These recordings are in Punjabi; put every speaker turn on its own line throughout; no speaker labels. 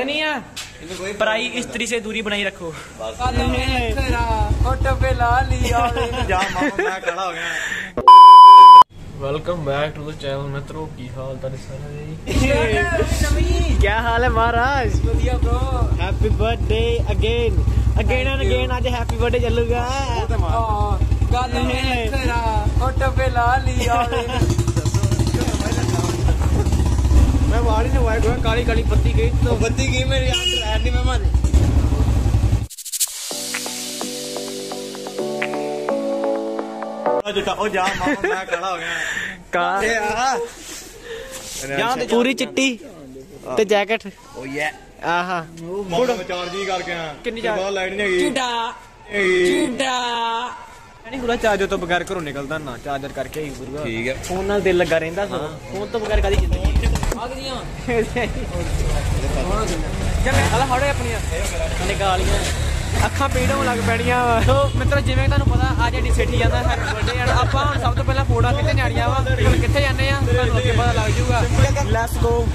ਲੱਗਦਾ ਨਹੀਂ ਆ ਪਰਾਈ ਇਸਤਰੀ ਸੇ ਦੂਰੀ ਬਣਾਈ ਰੱਖੋ
ਫੋਟੋ ਪੇ ਲਾ ਲਿਆ
ਜਾ ਮਾਮਾ ਮੈਂ ਖੜਾ ਹੋ ਗਿਆ
welcome back to the channel ਮਿੱਤਰੋ ਕੀ ਹਾਲ ਤੁਹਾਡੇ ਸਾਰਿਆਂ ਦੇ ਕੀ ਹਾਲ ਹੈ ਮਹਾਰਾਜ
ਵਧੀਆ bro
happy birthday again again and again ਅੱਜ ਹੈਪੀ ਬਰਥਡੇ ਚੱਲੂਗਾ
ਗੱਲ ਹੈ ਤੇਰਾ ਫੋਟੋ ਪੇ ਲਾ ਲਿਆ
ਮੈਂ ਵਾੜੀ ਨੇ ਵਾਇਟ ਹੋਇਆ ਕਾਲੀ ਕਾਲੀ ਪੱਤੀ ਗਈ ਤੋ
ਬੱਤੀ ਕੀ ਮੇਰੀ ਯਾਦ ਰਹਿ ਨਹੀਂ ਮੈਂ ਮਾਰੇ। ਉਹ ਜਿੱਤਾ ਉਹ ਜਾ ਮਾਮਾ ਮੈਂ ਖੜਾ ਹੋ ਗਿਆ। ਆ। ਜਾਂ ਤੇ
ਪੂਰੀ ਚਿੱਟੀ ਤੇ ਜੈਕਟ।
ਓ ਯੇ
ਆਹਾ।
ਮਾਮਾ ਚਾਰਜ ਹੀ ਕਰਕੇ ਆ
ਕਿੰਨੀ charge?
ਬਾਹਰ ਲਾਈਟ ਨਹੀਂ ਹੈਗੀ।
ਚੁੱਡਾ। ਚੁੱਡਾ
ਨਹੀਂ ਪੂਰਾ ਚਾਰਜਰ ਤੋਂ ਬਗੈਰ ਘਰੋਂ ਨਿਕਲਦਾ ਨਾ ਚਾਰਜਰ ਕਰਕੇ ਹੀ ਗੁਰੂਆ
ਠੀਕ ਹੈ।
ਫੋਨ ਨਾਲ ਦਿਲ ਲੱਗਾ ਰਹਿੰਦਾ ਸੋ ਫੋਨ ਤੋਂ ਬਗੈਰ ਕਦੀ ਜ਼ਿੰਦਗੀ?
ਗਈਆਂ
ਜਮੇ ਹਲਾ ਹੜੇ ਆਪਣੀਆਂ। ਨਿਕਾਲੀਆਂ। ਅੱਖਾਂ ਪੀੜ ਹੋਣ ਲੱਗ ਪੈਣੀਆਂ। ਵਾ ਸੋ ਮਿੱਤਰੋ ਜਿਵੇਂ ਤੁਹਾਨੂੰ ਪਤਾ ਅੱਜ ਸਾਡੀ ਸਿੱਠੀ ਜਾਂਦਾ ਹੈਪੀ ਬਰਥਡੇ ਆ। ਆਪਾਂ ਹੁਣ ਸਭ ਤੋਂ ਪਹਿਲਾਂ ਫੋਟੋ ਕਿੱਥੇ ਨਿਆੜੀਆਂ ਵਾ? ਕਿੱਥੇ ਜਾਂਦੇ ਆ? ਤੁਹਾਨੂੰ ਅੱਗੇ ਪਤਾ ਲੱਗ ਜਾਊਗਾ। ਲੈਟਸ ਗੋ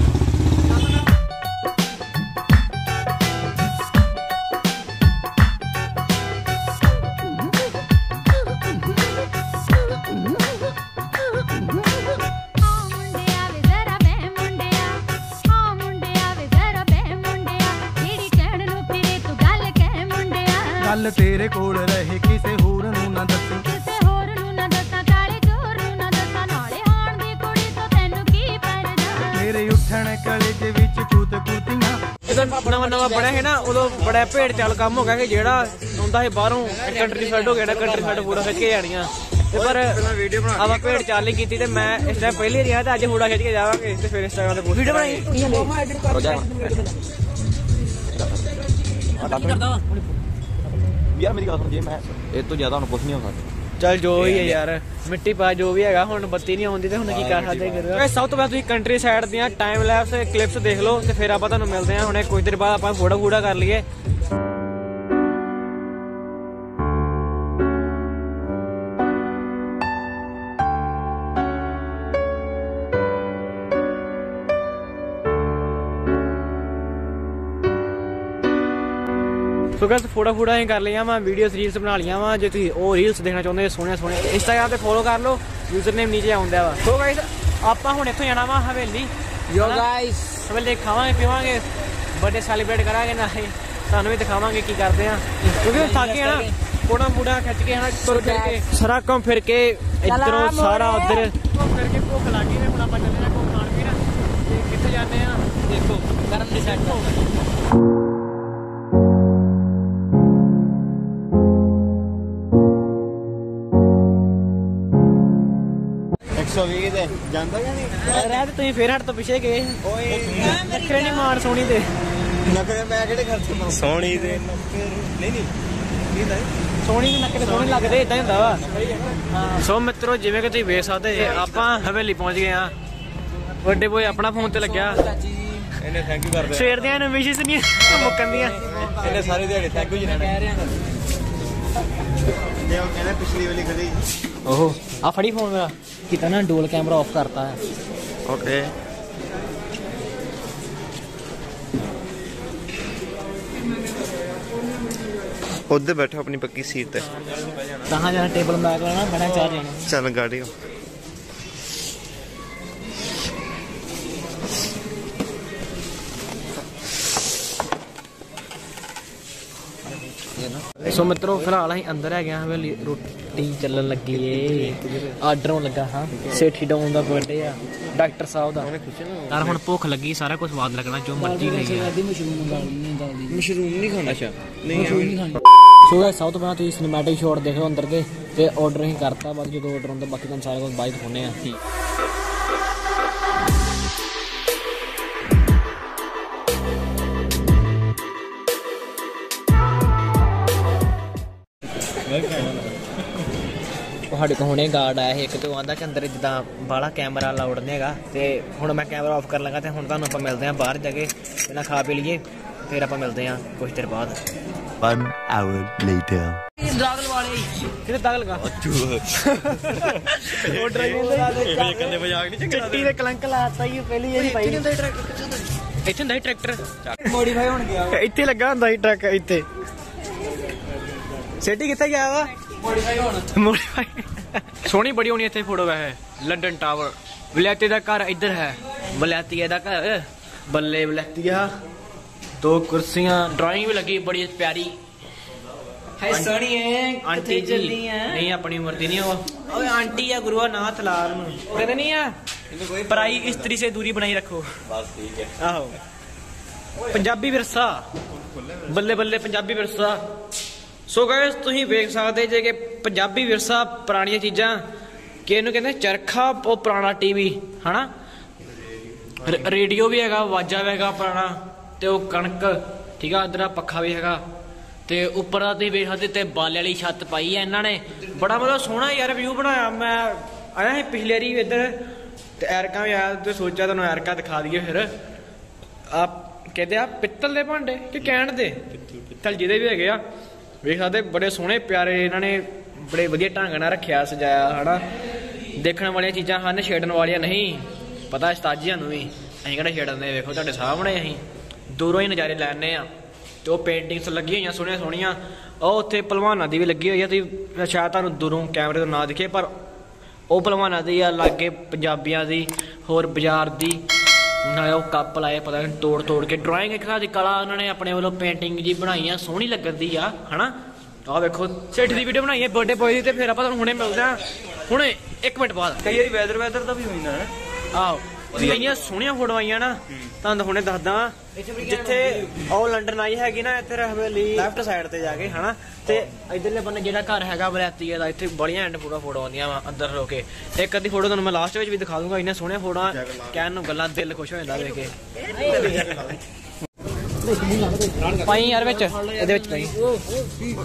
ਗੱਲ
ਤੇਰੇ ਕੋਲ ਰਹੇ ਕਿਸੇ ਹੋਰ ਨੂੰ ਨਾ ਦੱਸੀ।
ਕਿਸੇ ਹੋਰ ਨੂੰ ਨਾ ਦੱਸਾਂ ਕਾਲੇ ਚੋਰ ਨੂੰ ਨਾ ਦੱਸਾਂ ਨਾਲੇ ਹਾਣ ਦੀ ਕੁੜੀ ਤੋਂ ਤੈਨੂੰ ਕੀ ਪਰਦਾ
ਤੇਰੇ ਉੱਠਣ ਕਲੇਜ ਵਿੱਚ ਕੂਤ ਕੂਤੀਆਂ
ਜਦੋਂ ਨਵਾਂ ਨਵਾਂ ਬਣਿਆ ਹੈ ਨਾ ਉਦੋਂ ਬੜਾ ਭੇੜ ਚਾਲ ਕੰਮ ਹੋ ਗਿਆ ਕਿ ਜਿਹੜਾ ਆਉਂਦਾ ਹੈ ਬਾਹਰੋਂ ਕੰਟਰੀ ਸਾਈਡ ਹੋ ਗਿਆ ਨਾ ਕੰਟਰੀ ਸਾਈਡ ਪੂਰਾ ਖਿੱਚ ਕੇ ਜਾਣੀਆਂ। ਤੇ ਪਰ ਆਪਾਂ ਭੇੜ ਚਾਲ ਨਹੀਂ ਕੀਤੀ ਤੇ ਮੈਂ ਇਸ ਟਾਈਮ ਪਹਿਲੇ ਰਿਹਾ ਤੇ ਅੱਜ ਫੋਟੋ ਖਿੱਚ ਕੇ ਜਾਵਾਂਗੇ ਤੇ ਫਿਰ ਇੰਸਟਾਗ੍ਰਾਮ ਤੇ ਪੋਸਟ ਵੀਡੀਓ ਬਣਾਈ।
ਯਾਰ ਮੇਰੀ ਗੱਲ ਸੁਣ ਜੇ ਮੈਂ ਇਹ ਤੋਂ ਜ਼ਿਆਦਾ ਹੁਣ ਕੁਝ ਨਹੀਂ ਹੋ ਸਕਦਾ।
ਚੱਲ ਜੋ ਹੀ ਹੈ ਯਾਰ ਮਿੱਟੀ ਪਾ ਜੋ ਵੀ ਹੈਗਾ ਹੁਣ ਬੱਤੀ ਨਹੀਂ ਆਉਂਦੀ ਤੇ ਹੁਣ ਕੀ ਕਰ ਸਕਦੇ ਗੁਰੂ ਸਭ ਤੋਂ ਪਹਿਲਾਂ ਤੁਸੀਂ ਕੰਟਰੀ ਸਾਈਡ ਦੀਆਂ ਟਾਈਮ ਲੈਪਸ ਕਲਿੱਪਸ ਦੇਖ ਲਓ ਤੇ ਫਿਰ ਆਪਾਂ ਤੁਹਾਨੂੰ ਮਿਲਦੇ ਹਾਂ ਹੁਣੇ ਕੁਝ ਦੇਰ ਬਾਅਦ ਆਪਾਂ ਫੋਟੋ ਫੂੜਾ ਕਰ ਲਈਏ। ਸੋ ਗਾਇਸ ਫੋਟੋ ਫੋਟੋ ਹੀ ਕਰ ਲਈਆਂ ਵਾ ਵੀਡੀਓਸ ਰੀਲਸ ਬਣਾ ਲਈਆਂ ਵਾ ਜੇ ਤੁਸੀਂ ਉਹ ਰੀਲਸ ਦੇਖਣਾ ਚਾਹੁੰਦੇ ਹੋ ਸੋਹਣੇ ਸੋਹਣੇ ਇੰਸਟਾਗ੍ਰam ਤੇ ਫੋਲੋ ਕਰ ਲਓ ਯੂਜ਼ਰ ਨੇਮ ਨੀਚੇ ਆਉਂਦਾ ਵਾ। ਸੋ ਗਾਇਸ ਆਪਾਂ ਹੁਣ ਇੱਥੋਂ ਜਾਣਾ ਵਾ ਹਵੇਲੀ
ਯੋ? ਗਾਇਸ
ਹਵੇਲੀ ਖਾਵਾਂਗੇ ਪੀਵਾਂਗੇ ਬਰਥਡੇ ਸੈਲੀਬ੍ਰੇਟ ਕਰਾਂਗੇ ਨਾਲੇ। ਤੁਹਾਨੂੰ ਵੀ ਦਿਖਾਵਾਂਗੇ ਕੀ ਕਰਦੇ ਆ। ਕਿਉਂਕਿ ਉਹ ਥੱਕ ਗਏ ਨਾ ਕੋੜਾ ਮੂੜਾ ਖਿੱਚ ਕੇ ਹਨਾ ਤੁਰ ਫਿਰ ਕੇ ਸਾਰਾ ਕੰਮ ਫਿਰ ਕੇ ਇਧਰੋਂ ਸਾਰਾ ਉਧਰ। ਫਿਰ ਕੇ ਭੁੱਖ ਲੱਗ ਤੇ ਹੁਣ ਆਪਾਂ ਚੱਲੇ ਆ ਕੋ ਖਾਣ ਪੀਣ ਤੇ ਕਿੱਥੇ ਜਾਂਦੇ ਆ? ਦੇਖੋ
ਕਰਨ ਦੀ ਸੈੱਟ
120 ਜਾਂਦਾ ਜਾਂ ਨਹੀਂ?
ਰਹਿ ਤੇ ਤੁਸੀਂ ਫੇਰ ਹਟ ਤੋਂ ਪਿੱਛੇ ਗਏ।
ਓਏ।
ਨਖਰੇ ਨਹੀਂ ਮਾਰ ਸੋਣੀ ਤੇ।
ਨਕਰੇ ਮੈਂ ਕਿਹੜੇ ਖਰਚੇ ਮਾਰ ਸੋਣੀ ਦੇ ਨਹੀਂ ਨਹੀਂ ਨਹੀਂ। ਨਹੀਂ
ਸੋਹਣੀ ਦੇ ਨੱਕੇ ਤੇ ਸੋਹਣੇ ਲੱਗਦੇ ਇਦਾਂ ਹੁੰਦਾ ਵਾ। ਸੋ ਮਿੱਤਰੋ ਜਿਵੇਂ ਕਿ ਤੁਸੀਂ ਵੇਖ ਸਕਦੇ ਜੇ ਆਪਾਂ ਹਵੇਲੀ ਪਹੁੰਚ ਗਏ ਆ ਵੱਡੇ ਬੋਏ ਆਪਣਾ ਫੋਨ ਤੇ ਲੱਗਿਆ।
ਇਹਨੇ ਥੈਂਕ ਯੂ ਕਰਦੇ
ਸਵੇਰ ਦੀਆਂ ਨੂੰ ਵਿਸ਼ੇਸ ਨਹੀਂ ਮੁੱਕਣ ਦੀਆਂ।
ਇਹਨੇ ਸਾਰੇ ਦਿਹਾੜੇ ਥੈਂਕ ਯੂ ਜੀ
ਕਹਿ ਰਿਹਾ
ਜੇ ਉਹ ਕਹਿੰਦੇ ਪਿਛਲੀ ਵਾਲੀ ਕਦੀ
ਓਹੋ। ਆ ਫੜੀ ਫੋਨ ਮੇਰਾ। ਕਿਤਾ ਨਾ ਡੋਲ ਕੈਮਰਾ ਆਫ ਕਰਤਾ ਹੈ।
ਓਕੇ ਉੱਧਰ ਬੈਠੋ ਆਪਣੀ ਪੱਕੀ ਸੀਟ ਤੇ।
ਕਹਾਂ ਜਾਣਾ? ਟੇਬਲ ਮੈਕ ਲੈਣਾ ਬੜਾ ਚਾਹ ਜਾਣਾ
ਚੱਲ ਗਾੜੀ।
ਸੋ ਮਿੱਤਰੋ ਫਿਲਹਾਲ ਅਸੀਂ ਅੰਦਰ ਹੈਗੇ ਆ ਹਵੇਲੀ ਰੋਟੀ ਚੱਲਣ ਲੱਗੀ ਏ। ਆਰਡਰ ਹੋਣ ਲੱਗਾ ਹਾਂ। ਸੇਠੀ ਡਾਊਨ ਦਾ ਬਰਥਡੇ ਆ ਡਾਕਟਰ ਸਾਹਿਬ ਦਾ। ਯਾਰ ਹੁਣ ਭੁੱਖ ਲੱਗੀ ਸਾਰਾ ਕੁਝ ਸਵਾਦ ਲੱਗਣਾ ਜੋ ਮਰਜ਼ੀ ਲਈ ਆ
ਮਸ਼ਰੂਮ ਨਹੀਂ ਗਾਲੀ
ਮਸ਼ਰੂਮ ਨਹੀਂ ਖਾਣਾ ਅੱਛਾ। ਨਹੀਂ
ਸੋ ਗਾਇਸ ਸਭ ਤੋਂ ਪਹਿਲਾਂ ਤੁਸੀਂ ਸਿਨੇਮੈਟਿਕ ਸ਼ਾਟ ਦੇਖ ਅੰਦਰ ਦੇ ਤੇ ਆਰਡਰ ਹੀ ਕਰਤਾ ਬਾਅਦ ਜਦੋਂ ਆਰਡਰ ਹੁੰਦਾ ਬਾਕੀ ਤੁਹਾਨੂੰ ਸਾਰਾ ਕੁਝ ਬਾਅਦ ਦਿਖਾਉਣੇ ਆ ਉਹ ਸਾਡੇ ਕੋਲ ਹੁਣੇ ਗਾਰਡ ਆਇਆ ਸੀ ਇੱਕ ਤੇ ਉਹ ਆਂਦਾ ਕਿ ਅੰਦਰ ਜਿੱਦਾਂ ਬਾਹਲਾ ਕੈਮਰਾ ਅਲਾਉਡ ਨਹੀਂ ਹੈਗਾ ਤੇ ਹੁਣ ਮੈਂ ਕੈਮਰਾ ਆਫ ਕਰਨ ਲੱਗਾ ਤੇ ਹੁਣ ਤੁਹਾਨੂੰ ਆਪਾਂ ਮਿਲਦੇ ਆਂ ਬਾਹਰ ਜਾ ਕੇ ਪਹਿਲਾਂ ਖਾ ਪੀ ਲਈਏ ਫਿਰ ਆਪਾਂ ਮਿਲਦੇ ਆਂ ਕੁਝ ਦੇਰ ਬਾਅਦ।
One hour later.
ਦਾਗਲ ਵਾਲੇ ਕਿਤੇ ਦਾਗ ਲਗਾ ਉਹ ਡਰਾਈਵਰ
ਇਹ ਕੰਦੇ ਮਜ਼ਾਕ ਨਹੀਂ ਚੰਗਾ
ਚਿੱਟੀ ਦੇ ਕਲੰਕ ਲਾਤਾ ਹੀ ਪਹਿਲੀ ਜਿਹੜੀ ਪਾਈ। ਇੱਥੇ ਹੁੰਦਾ ਸੀ ਟਰੈਕਟਰ
ਮੋਡੀਫਾਈ ਹੋਣ ਗਿਆ
ਇੱਥੇ ਲੱਗਾ ਹੁੰਦਾ ਸੀ ਟਰੱਕ ਇੱਥੇ। ਸਿਟੀ ਕਿੱਥੇ ਗਿਆ ਵਾ?
ਮੋਡੀਫਾਈ ਹੋਣ।
ਮੋਡੀਫਾਈ। ਸੋਹਣੀ ਬੜੀ ਹੋਣੀ ਇੱਥੇ ਫੋਟੋ ਵੈਸੇ ਲੰਡਨ ਟਾਵਰ ਵਲੈਤੀ ਦਾ ਘਰ ਇੱਧਰ ਹੈ। ਵਲੈਤੀਆ ਦਾ ਘਰ। ਬੱਲੇ ਵਲੈਤੀਆ। ਦੋ ਕੁਰਸੀਆਂ। ਡਰਾਇੰਗ ਵੀ ਲੱਗੀ ਬੜੀ ਪਿਆਰੀ।
ਹੈ ਸੋਹਣੀ ਹੈ
ਆਂਟੀ ਜੀ। ਨਹੀਂ ਆਪਣੀ ਉਮਰ ਦੀ ਨਹੀਂ ਉਹ। ਓਏ ਆਂਟੀ ਆ ਗੁਰੂਆ ਨਾ ਤਲਾਰ ਨੂੰ। ਕਹਿੰਦੇ ਨਹੀਂ ਆ। ਪਰਾਈ ਇਸਤਰੀ ਸੇ ਦੂਰੀ ਬਣਾਈ ਰੱਖੋ।
ਬਸ ਠੀਕ ਹੈ
ਆਹੋ। ਪੰਜਾਬੀ ਵਿਰਸਾ। ਬੱਲੇ ਬੱਲੇ ਪੰਜਾਬੀ ਵਿਰਸਾ। ਸੋ ਗਾਇਸ ਤੁਸੀਂ ਵੇਖ ਸਕਦੇ ਜੇ ਕਿ ਪੰਜਾਬੀ ਵਿਰਸਾ ਪੁਰਾਣੀਆਂ ਚੀਜ਼ਾਂ ਕਿ ਇਹਨੂੰ ਕਹਿੰਦੇ ਚਰਖਾ ਉਹ ਪੁਰਾਣਾ ਟੀਵੀ ਹਨਾ? ਰੇਡੀਓ ਵੀ ਹੈਗਾ ਵਾਜਾ ਵੀ ਹੈਗਾ ਪੁਰਾਣਾ ਤੇ ਉਹ ਕਣਕ ਠੀਕ ਆ ਅੰਦਰ ਆ ਪੱਖਾ ਵੀ ਹੈਗਾ। ਤੇ ਉੱਪਰ ਆ ਤੁਸੀਂ ਵੇਖ ਸਕਦੇ ਤੇ ਬਾਲੇ ਵਾਲੀ ਛੱਤ ਪਾਈ ਹੈ ਇਹਨਾਂ ਨੇ। ਬੜਾ ਮਤਲਬ ਸੋਹਣਾ ਯਾਰ ਵਿਊ ਬਣਾਇਆ। ਮੈਂ ਆਇਆ ਸੀ ਪਿਛਲੇ ਵਾਰੀ ਇੱਧਰ ਤੇ ਐਰਕਾਂ ਵੀ ਆਇਆ ਤੇ ਸੋਚਿਆ ਤੁਹਾਨੂੰ ਐਰਕਾਂ ਦਿਖਾ ਦਈਏ ਫਿਰ। ਆ ਕਹਿੰਦੇ ਆ ਪਿੱਤਲ ਦੇ ਭਾਂਡੇ ਕਿ ਕਹਿਣ ਦੇ? ਪਿੱਤਲ ਜਿਹਦੇ ਵੀ ਹੈਗੇ ਆ। ਵੇਖ ਸਕਦੇ, ਬੜੇ ਸੋਹਣੇ ਪਿਆਰੇ ਇਹਨਾਂ ਨੇ ਬੜੇ ਵਧੀਆ ਢੰਗ ਨਾਲ ਰੱਖਿਆ, ਸਜਾਇਆ, ਹਨਾ? ਦੇਖਣ ਵਾਲੀਆਂ ਚੀਜ਼ਾਂ ਹਨ, ਛੇੜਨ ਵਾਲੀਆਂ ਨਹੀਂ। ਪਤਾ ਉਸਤਾਜੀਆਂ ਨੂੰ ਵੀ, ਅਸੀਂ ਕਿਹੜਾ ਛੇੜਦੇ, ਵੇਖੋ ਤੁਹਾਡੇ ਸਾਹਮਣੇ ਅਸੀਂ। ਦੂਰੋਂ ਹੀ ਨਜ਼ਾਰੇ ਲੈਣੇ ਆ। ਤੇ ਉਹ ਪੇਂਟਿੰਗਸ ਲੱਗੀਆਂ ਹੋਈਆਂ, ਸੋਹਣੀਆਂ ਸੋਹਣੀਆਂ। ਉਹ ਉੱਥੇ ਪਹਿਲਵਾਨਾਂ ਦੀ ਵੀ ਲੱਗੀ ਹੋਈ ਆ, ਤੁਸੀਂ ਸ਼ਾਇਦ ਤੁਹਾਨੂੰ ਦੂਰੋਂ ਕੈਮਰੇ ਤੋਂ ਨਾ ਦਿਖੇ, ਪਰ ਉਹ ਪਹਿਲਵਾਨਾਂ ਦੀ ਆ, ਲਾਗੇ ਪੰਜਾਬੀਆਂ ਦੀ, ਹੋਰ ਬਾਜ਼ਾਰ ਦੀ। ਨਾਲੇ ਉਹ ਕੱਪ ਲਾਏ ਪਤਾ ਨਹੀਂ ਤੋੜ ਤੋੜ ਕੇ ਡਰਾਇੰਗ ਇੱਕ ਤਰ੍ਹਾਂ ਦੀ ਕਲਾ ਉਹਨਾਂ ਨੇ ਆਪਣੇ ਵੱਲੋਂ ਪੇਂਟਿੰਗ ਜੀ ਬਣਾਈ ਆ ਸੋਹਣੀ ਲੱਗਦੀ ਆ ਹਨਾ? ਆਹ ਵੇਖੋ ਸੇਠ ਦੀ ਵੀਡੀਓ ਬਣਾਈ ਹੈ ਬਰਥਡੇ ਬॉय ਦੀ ਤੇ ਫਿਰ ਆਪਾਂ ਤੁਹਾਨੂੰ ਹੁਣੇ ਮਿਲਦੇ ਆ ਹੁਣੇ 1 ਮਿੰਟ ਬਾਅਦ।
ਕਈ ਵਾਰੀ ਵੈਦਰ ਵੈਦਰ ਦਾ ਵੀ ਹੋ ਜਾਂਦਾ ਹੈ
ਆਹੋ ਇੰਨੀਆਂ ਸੋਹਣੀਆਂ ਫੋਟੋਆਂ ਆਈਆਂ ਨਾ ਤੁਹਾਨੂੰ ਹੁਣੇ ਦੱਸਦਾ ਜਿੱਥੇ ਉਹ ਲੰਡਨ ਆਈ ਹੈਗੀ ਨਾ ਇੱਥੇ ਹਵੇਲੀ ਲੈਫਟ ਸਾਈਡ ਤੇ ਜਾ ਕੇ ਹਨਾ? ਤੇ ਇਧਰਲੇ ਬੰਨੇ ਜਿਹੜਾ ਘਰ ਹੈਗਾ ਬਲੈਤੀਏ ਦਾ ਇੱਥੇ ਬੜੀਆਂ ਐਂਡ ਫੋਟੋ ਫੋਟੋ ਆਉਂਦੀਆਂ ਵਾ ਅੰਦਰ ਰੋ ਕੇ। ਇੱਕ ਅੱਧੀ ਫੋਟੋ ਤੁਹਾਨੂੰ ਮੈਂ ਲਾਸਟ ਵਿੱਚ ਵੀ ਦਿਖਾ ਦੂੰਗਾ ਇੰਨੀਆਂ ਸੋਹਣੀਆਂ ਫੋਟੋਆਂ ਕਹਿਣ ਨੂੰ ਗੱਲਾਂ ਦਿਲ ਖੁਸ਼ ਹੋ ਜਾਂਦਾ ਵੇਖ ਕੇ। ਪਾਈ ਯਾਰ ਵਿੱਚ। ਇਹਦੇ ਵਿੱਚ ਪਾਈ।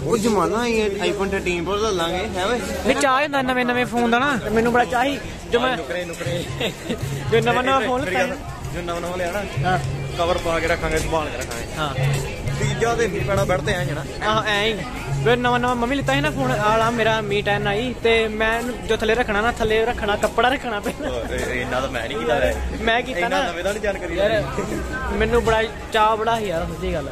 ਉਹ ਜ਼ਮਾਨਾ ਹੀ ਹੈ ਆਈਫੋਨ 13 ਪ੍ਰੋ ਲੈ ਲਾਂਗੇ ਹੈ ਓਏ।
ਨਹੀਂ ਚਾਹ ਹੁੰਦਾ ਨਵੇਂ ਨਵੇਂ ਫੋਨ ਦਾ ਨਾ। ਮੈਨੂੰ ਬੜਾ ਚਾਹੀ ਜੋ ਮੈਂ
ਨੁਕਰੇ ਨੁਕਰੇ।
ਜੋ ਨਵਾਂ ਨਵਾਂ ਫੋਨ ਸੀ।
ਜੋ ਨਵਾਂ ਨਵਾਂ ਲਿਆ ਨਾ।
ਹਾਂ।
ਕਵਰ ਪਾ ਕੇ ਰੱਖਾਂਗੇ ਸੰਭਾਲ ਕੇ ਰੱਖਾਂਗੇ।
ਹਾਂ।
ਤੀਜਾ ਤੇ ਨਹੀਂ ਪੈਣਾ ਬੈਠਦੇ ਆ ਜਣਾ
ਆਹ ਐਂ ਹੀ। ਫਿਰ ਨਵਾਂ ਨਵਾਂ ਮੰਮੀ ਲਿੱਤਾ ਸੀ ਨਾ ਫੋਨ ਆਲਾ ਮੇਰਾ ਮੀ 10 ਆਈ ਤੇ ਮੈਂ ਜੋ ਥੱਲੇ ਰੱਖਣਾ ਨਾ ਥੱਲੇ ਰੱਖਣਾ ਕੱਪੜਾ ਰੱਖਣਾ ਪੈਣਾ
ਇੰਨਾ ਤਾਂ ਮੈਂ ਨਹੀਂ ਕੀਤਾ
ਮੈਂ ਕੀਤਾ ਨਾ।
ਨਵੇਂ ਦਾ ਨਹੀਂ ਜਾਣਕਾਰੀ
ਯਾਰ ਮੈਨੂੰ ਬੜਾ ਚਾਹ ਬੜਾ ਸੀ ਯਾਰ ਸੱਚੀ ਗੱਲ।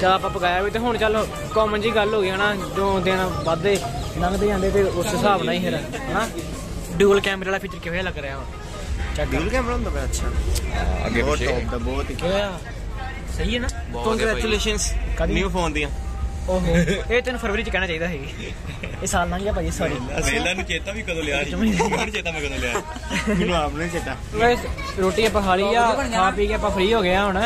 ਚਾਹ ਆਪਾਂ ਪਕਾਇਆ ਵੀ ਤੇ ਹੁਣ ਚੱਲ ਕਾਮਨ ਜੀ ਗੱਲ ਹੋ ਗਈ ਹਨਾ ਜੋ ਦਿਨ ਵੱਧਦੇ ਲੰਘਦੇ ਜਾਂਦੇ ਤੇ ਉਸ ਹਿਸਾਬ ਨਾਲ ਹੀ ਫਿਰ ਹਨਾ। ਡੂਅਲ ਕੈਮਰੇ ਵਾਲਾ ਫੀਚਰ ਕਿਵੇਂ ਲੱਗ ਰਿਹਾ ਵਾ? ਚੱਕ
ਡਿਊਲ ਕੈਮਰਾ ਹੁੰਦਾ ਪਿਆ ਅੱਛਾ। ਅੱਗੇ ਪਿੱਛੇ। ਬਹੁਤ ਦਾ ਬਹੁਤ ਹੀ।
ਕਿਵੇਂ ਆ ਸਹੀ ਹੈ ਨਾ?
ਕੰਗ੍ਰੈਚੁਲੇਸ਼ਨਸ
ਕਾਹਦੀ?
ਨਿਊ ਫੋਨ ਦੀਆਂ।
ਓਹੋ ਇਹ ਤੈਨੂੰ ਫਰਵਰੀ ਚ ਕਹਿਣਾ ਚਾਹੀਦਾ ਸੀ। ਇਹ ਸਾਲ ਲੰਘ ਗਿਆ ਭਾਜੀ ਸੌਰੀ
ਵੇਲਾ ਨੂੰ ਚੇਤਾ ਵੀ ਕਦੋਂ ਲਿਆ ਸੀ। ਮੈਨੂੰ ਚੇਤਾ ਮੈਂ ਕਦੋਂ ਲਿਆ ਮੈਨੂੰ ਆਪ ਨਹੀਂ ਚੇਤਾ।
ਵੈਸੇ ਰੋਟੀ ਆਪਾਂ ਖਾ ਲਈ ਆ ਖਾ ਪੀ ਕੇ ਆਪਾਂ ਫ੍ਰੀ ਹੋ ਗਏ ਆ ਹੁਣ।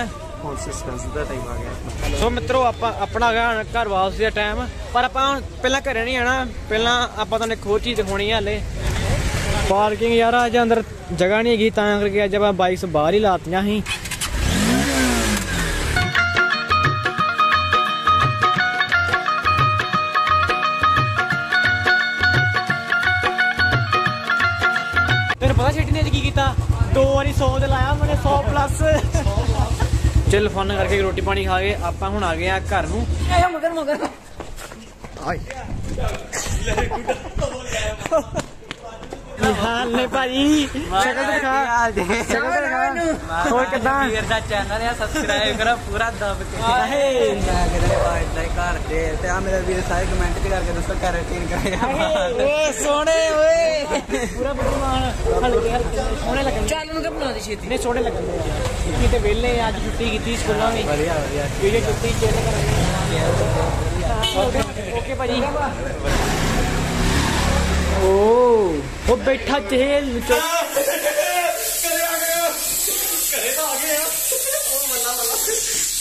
ਹੁਣ ਸਸਪੈਂਸ ਦਾ ਟਾਈਮ ਆ ਗਿਆ।
ਸੋ ਮਿੱਤਰੋ ਆਪਾਂ ਆਪਣਾ ਆ ਗਿਆ ਹੁਣ ਘਰ ਵਾਪਸ ਦਾ ਟਾਈਮ ਪਰ ਆਪਾਂ ਹੁਣ ਪਹਿਲਾਂ ਘਰੇ ਨਹੀਂ ਆਣਾ ਪਹਿਲਾਂ ਆਪਾਂ ਤੁਹਾਨੂੰ ਇੱਕ ਹੋਰ ਚੀਜ਼ ਦਿਖਾਉਣੀ ਆ ਹਲੇ। ਪਾਰਕਿੰਗ ਯਾਰ ਅੱਜ ਅੰਦਰ ਜਗ੍ਹਾ ਨਹੀਂ ਹੈਗੀ ਤਾਂ ਕਰਕੇ ਅੱਜ ਆਪਾਂ ਬਾਈਕਸ ਬਾਹਰ ਹੀ ਲਾਤੀਆਂ ਸੀ। ਤੈਨੂੰ ਪਤਾ ਛੇਟੀ ਨੇ ਅੱਜ ਕੀ ਕੀਤਾ? ਦੋ ਵਾਰੀ 100 ਦੇ ਲਾਇਆ ਮੈਨੇ 100 ਪਲੱਸ ਚਿਲ ਫਨ ਕਰਕੇ ਰੋਟੀ ਪਾਣੀ ਖਾ ਕੇ ਆਪਾਂ ਹੁਣ ਆ ਗਏ ਆ ਘਰ ਨੂੰ। ਕੀ ਹਾਲ ਨੇ ਭਾਜੀ ਸ਼ਕਲ ਤੇ ਦਿਖਾ ਸ਼ਕਲ ਤੇ ਦਿਖਾ। ਹੋਰ ਕਿਦਾਂ?
ਵੀਰ ਦਾ ਚੈਨਲ ਆ ਸਬਸਕ੍ਰਾਈਬ ਕਰੋ ਪੂਰਾ ਦਬ ਕੇ।
ਆਹੇ
ਮੈਂ ਕਿਤੇ ਵਾਈਟ ਲਾਈਕ ਕਰ ਦੇ ਤੇ ਆ ਮੇਰਾ ਵੀਰ ਸਾਰੇ ਕਮੈਂਟ ਕਰਕੇ ਦੱਸੋ ਕੈਰੇਟਿਨ ਕਰਾਇਆ
ਓਏ ਸੋਹਣੇ ਓਏ। ਪੂਰਾ ਬੁੱਧਮਾਨ ਹਲਕੇ ਹਲਕੇ ਸੋਹਣੇ ਲੱਗਣ ਚੱਲ ਨੂੰ ਕਿ ਬਣਾ ਦੇ ਛੇਤੀ। ਨਹੀਂ ਸੋਹਣੇ ਲੱਗਣਦੇ ਆ। ਕਿਤੇ ਵਿਹਲੇ ਅੱਜ ਛੁੱਟੀ ਕੀਤੀ ਸਕੂਲਾਂ ਦੀ
ਵਧੀਆ ਵਧੀਆ।
ਇਹ ਛੁੱਟੀ ਚੇਤੇ ਕਰਾਂਗੇ ਓਕੇ ਭਾਜੀ। ਓ ਉਹ ਬੈਠਾ ਜੇਲ ਵਿੱਚ।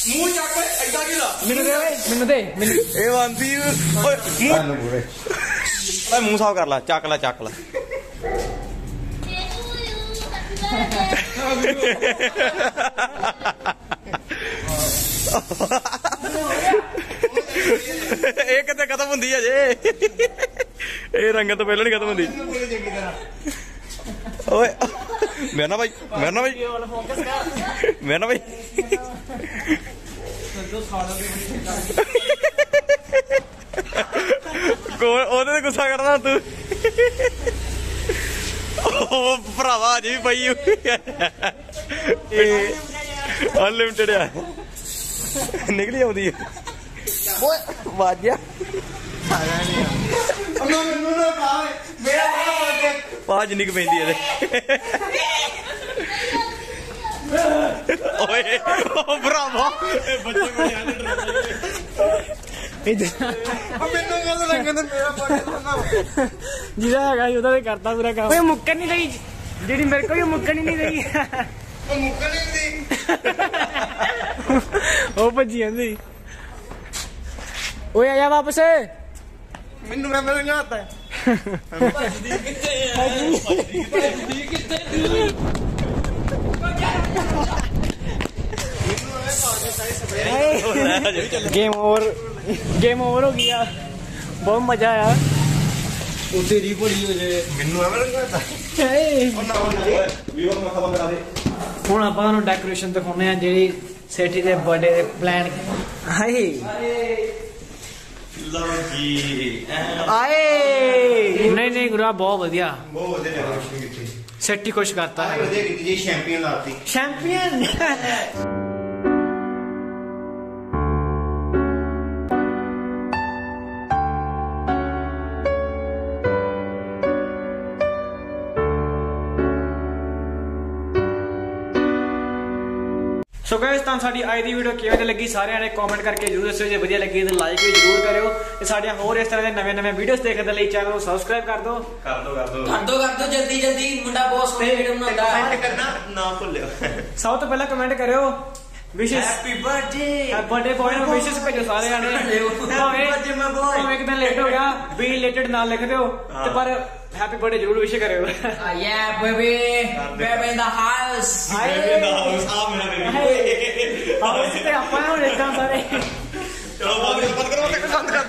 ਮੂੰਹ ਚੱਕ ਐਡਾ ਕਿਲਾ
ਮੈਨੂੰ ਦੇ ਓਏ ਮੈਨੂੰ ਦੇ ਮੈਨੂੰ
ਇਹ ਓਏ ਮੂੰਹ ਓਏ ਮੂੰਹ ਸਾਫ਼ ਕਰ ਲੈ ਚੱਕ ਲੈ ਚੱਕ ਲੈ। ਇਹ ਕਿਤੇ ਖਤਮ ਹੁੰਦੀ ਹੈ ਜੇ? ਇਹ ਰੰਗਤ ਤੋਂ ਪਹਿਲਾਂ ਨਹੀਂ ਖਤਮ ਹੁੰਦੀ। ਓਏ ਮੇਰਾ ਨਾ ਭਾਈ ਮੈਂ ਨਾ ਭਾਈ ਮੈਂ ਨਾ ਭਾਈ ਕੋਲ ਉਹਦੇ ਤੇ ਗੁੱਸਾ ਕਰਦਾ ਤੂੰ। ਉਹ ਭਰਾਵਾ, ਅਜੇ ਵੀ ਪਈ ਇਹ ਅਨਲਿਮਿਟਿਡ ਆ। ਨਿਕਲੀ ਆਉਂਦੀ ਹੈ। ਓਏ ਵਾਜਿਆ ਮੈਨੂੰ ਨਾ ਪਾਵੇ ਮੇਰਾ ਪਾ ਜਿੰਨੀ ਕੁ ਪੈਂਦੀ ਇਹਦੇ। ਓਏ ਓ ਭਰਾਵਾ। ਇਹ ਬੱਚੇ ਬੜੇ ਆਲੇ ਮੈਨੂੰ ਗੱਲ ਲੱਗਣ ਮੇਰਾ ਪਾ
ਜਿਹਦਾ ਹੈਗਾ ਸੀ ਉਹਦਾ ਤੇ ਕਰਤਾ ਪੂਰਾ ਕੰਮ। ਓਏ ਮੁੱਕਣ ਨਹੀਂ ਰਹੀ ਜਿਹੜੀ ਮੇਰੇ ਕੋਲ ਹੀ ਮੁੱਕਣ ਹੀ ਨਹੀਂ ਰਹੀ
ਉਹ ਮੁੱਕਣ ਨਹੀਂ ਦੀ
ਉਹ ਭੱਜੀ ਜਾਂਦੀ। ਓਏ ਆ ਜਾ ਵਾਪਸ।
ਮੈਨੂੰ ਮੈਂ ਮੇਰੇ ਹੱਥ ਹੈ।
ਗੇਮ ਓਵਰ ਗੇਮ ਓਵਰ ਹੋ ਗਿਆ ਬਹੁਤ ਮਜ਼ਾ ਆਇਆ।
ਉਹ ਤੇਰੀ ਬੜੀ ਹੋ ਜੇ। ਮੈਨੂੰ ਐਵੇਂ ਲੱਗਦਾ ਨਾ ਉਹ ਵੀਵਰ ਮੈਂ ਖਬਰ ਕਰਾ ਦੇ।
ਹੁਣ ਆਪਾਂ ਤੁਹਾਨੂੰ ਡੈਕੋਰੇਸ਼ਨ ਦਿਖਾਉਣੇ ਆ ਜਿਹੜੀ ਸੇਠੀ ਦੇ ਬਰਥਡੇ ਦੇ ਪਲਾਨ ਹਾਏ
ਲਓ ਜੀ।
ਆਏ। ਨਹੀਂ ਨਹੀਂ ਗੁਰਾ ਬਹੁਤ ਵਧੀਆ।
ਬਹੁਤ ਵਧੀਆ ਡੈਕੋਰੇਸ਼ਨ ਕੀਤੀ।
ਸੇਠੀ ਖੁਸ਼ ਕਰਤਾ।
ਆਹ ਵਧੀਆ ਕੀਤੀ ਜੀ ਚੈਂਪੀਅਨ ਲਾਤੀ।
ਚੈਂਪੀਅਨ ਸੋ ਗਾਇਸ ਤਾਂ ਸਾਡੀ ਅੱਜ ਦੀ ਵੀਡੀਓ ਕਿਵੇਂ ਦੀ ਲੱਗੀ? ਸਾਰਿਆਂ ਨੇ ਕਮੈਂਟ ਕਰਕੇ ਜਰੂਰ ਦੱਸਿਓ। ਜੇ ਵਧੀਆ ਲੱਗੀ ਤਾਂ ਲਾਈਕ ਵੀ ਜਰੂਰ ਕਰਿਓ। ਤੇ ਸਾਡੀਆਂ ਹੋਰ ਇਸ ਤਰ੍ਹਾਂ ਦੇ ਨਵੇਂ-ਨਵੇਂ ਵੀਡੀਓਜ਼ ਦੇਖਣ ਦੇ ਲਈ ਚੈਨਲ ਨੂੰ ਸਬਸਕ੍ਰਾਈਬ ਕਰ ਦਿਓ।
ਕਰ ਦੋ ਕਰ ਦੋ
ਕਰ ਦੋ ਕਰ ਦੋ ਜਲਦੀ ਜਲਦੀ ਮੁੰਡਾ ਬਹੁਤ ਸੋਹਣੀ ਵੀਡੀਓ ਬਣਾਉਂਦਾ।
ਕਮੈਂਟ ਕਰਨਾ ਨਾ ਭੁੱਲਿਓ।
ਸਭ ਤੋਂ ਪਹਿਲਾਂ ਕਮੈਂਟ ਕਰਿਓ। Wishes
happy birthday happy
birthday boy ਨੂੰ ਵਿਸ਼ੇਸ ਭੇਜੋ ਸਾਰੇ ਆਣੇ ਹੈਪੀ
ਬਰਥਡੇ ਮਾਈ ਬॉय
ਭਾਵੇਂ ਇੱਕ ਦਿਨ ਲੇਟ ਹੋ ਗਿਆ ਵੀ ਰਿਲੇਟਡ ਨਾਲ ਲਿਖ ਦਿਓ ਤੇ ਪਰ ਹੈਪੀ ਬਰਥਡੇ ਜ਼ਰੂਰ ਵਿਸ਼ ਕਰਿਓ।
ਆ ਯਾ baby baby in the house
baby in the house ਆ ਮੇਰਾ ਬੇਬੀ
ਹਾਊਸ ਤੇ ਆਪਾਂ ਹੁਣ ਇਦਾਂ ਸਾਰੇ। ਚਲੋ ਬਾਅਦ ਵਿੱਚ ਕਰੋ ਤੇ ਪਸੰਦ ਕਰ